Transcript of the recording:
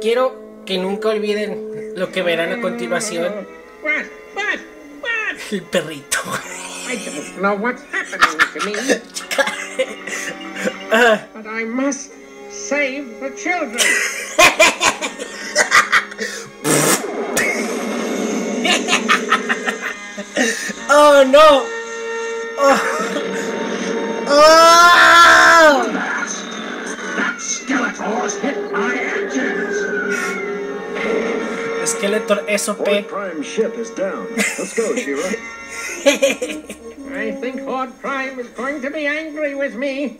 Quiero que nunca olviden lo que verán a continuación. El perrito. I don't know what's happening to me, Ah, but I must save the children. oh no. Oh. Oh. That Skeletor's hit my engines. Skeletor SOP. Horde Prime ship is down. Let's go, Shira. I think Horde Prime is going to be angry with me.